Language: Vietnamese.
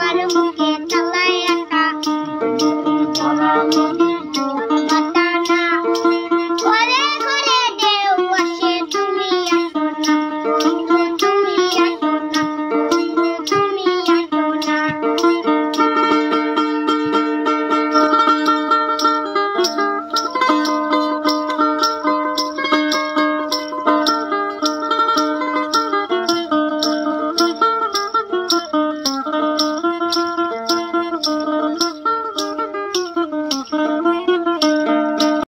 warung kita layak